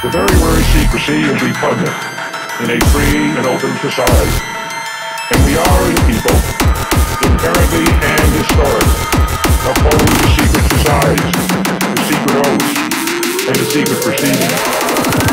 The very word secrecy is repugnant in a free and open society. And we are, a people, inherently and historically, uphold the secret societies, the secret oaths, and the secret proceedings.